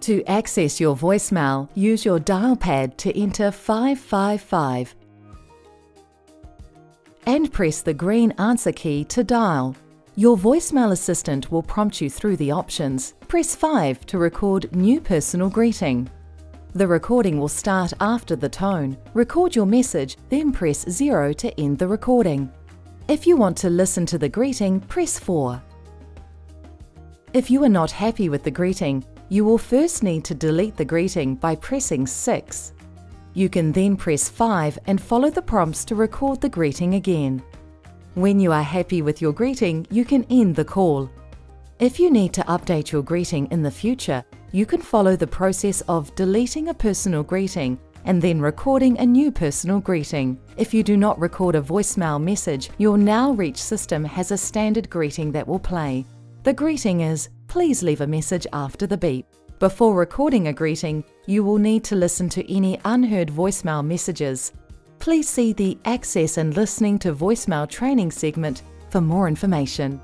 To access your voicemail, use your dial pad to enter 555 and press the green answer key to dial. Your voicemail assistant will prompt you through the options. Press 5 to record new personal greeting. The recording will start after the tone. Record your message, then press 0 to end the recording. If you want to listen to the greeting, press 4. If you are not happy with the greeting, you will first need to delete the greeting by pressing 6. You can then press 5 and follow the prompts to record the greeting again. When you are happy with your greeting, you can end the call. If you need to update your greeting in the future, you can follow the process of deleting a personal greeting and then recording a new personal greeting. If you do not record a voicemail message, your Now Reach system has a standard greeting that will play. The greeting is, please leave a message after the beep. Before recording a greeting, you will need to listen to any unheard voicemail messages. Please see the Access and Listening to Voicemail training segment for more information.